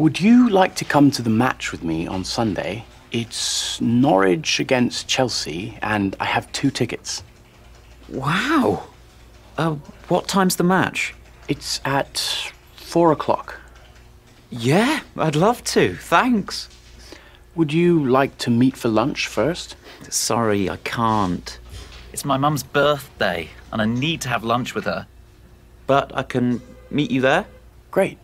Would you like to come to the match with me on Sunday? It's Norwich against Chelsea, and I have two tickets. Wow. Uh, what time's the match? It's at four o'clock. Yeah, I'd love to. Thanks. Would you like to meet for lunch first? Sorry, I can't. It's my mum's birthday, and I need to have lunch with her. But I can meet you there? Great.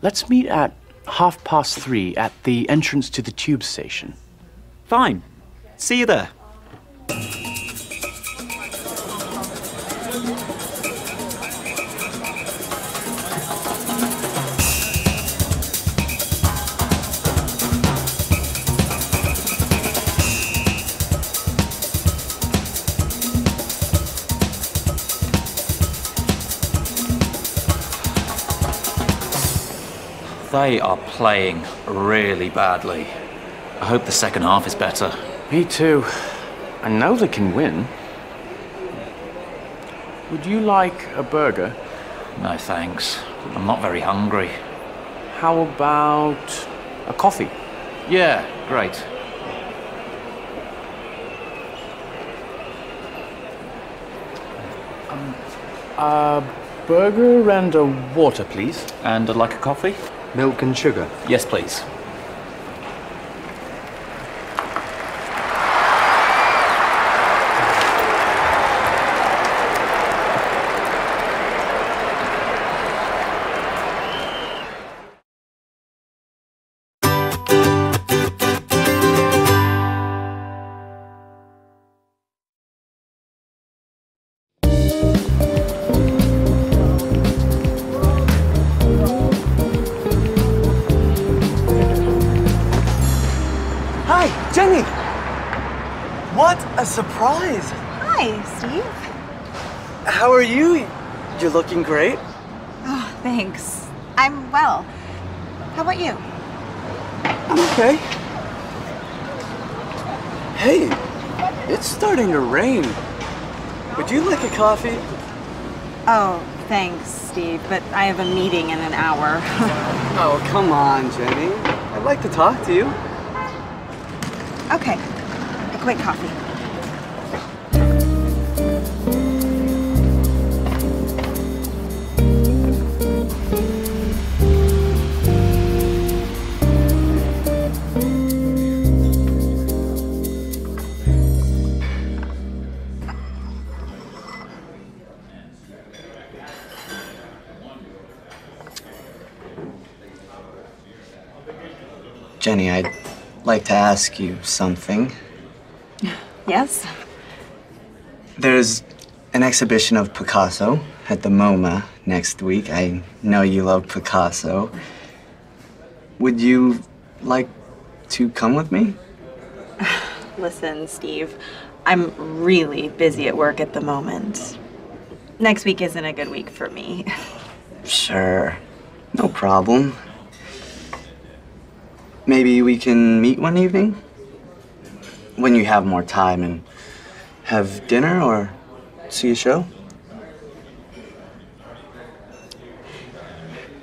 Let's meet at half past three at the entrance to the tube station. Fine. See you there. They are playing really badly. I hope the second half is better. Me too. I know they can win. Would you like a burger? No thanks. I'm not very hungry. How about a coffee? Yeah, great. Um, a burger and a water, please. And I'd like a coffee? Milk and sugar. Yes, please. Jenny! What a surprise! Hi, Steve. How are you? You're looking great. Oh, thanks. I'm well. How about you? I'm okay. Hey, it's starting to rain. Would you like a coffee? Oh, thanks, Steve, but I have a meeting in an hour. Oh, come on, Jenny. I'd like to talk to you. Okay, a quick coffee. Jenny, I'd like to ask you something. Yes? There's an exhibition of Picasso at the MoMA next week. I know you love Picasso. Would you like to come with me? Listen, Steve, I'm really busy at work at the moment. Next week isn't a good week for me. Sure. No problem. Maybe we can meet one evening? When you have more time and have dinner or see a show?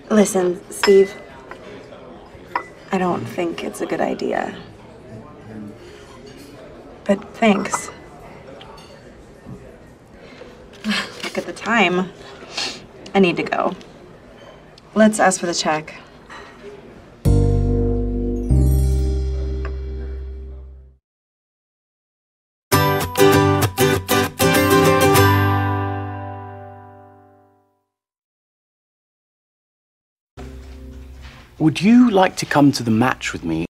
Listen, Steve, I don't think it's a good idea. But thanks. Look at the time. I need to go. Let's ask for the check. Would you like to come to the match with me?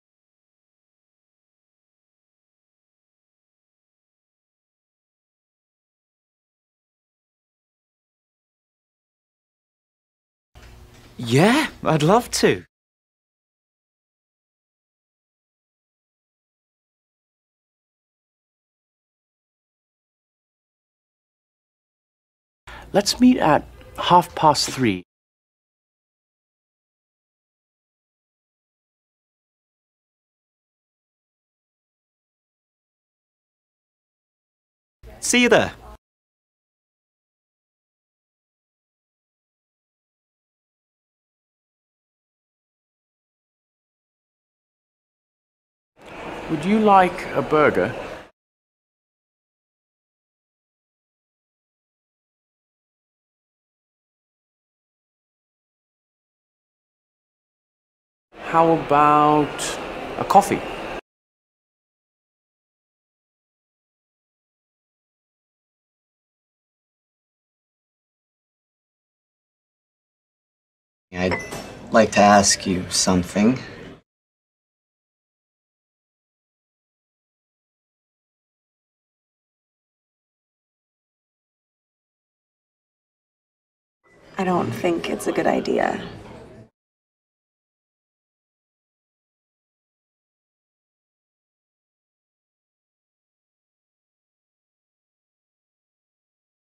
Yeah, I'd love to. Let's meet at half past three. See you there. Would you like a burger? How about a coffee? I'd like to ask you something. I don't think it's a good idea.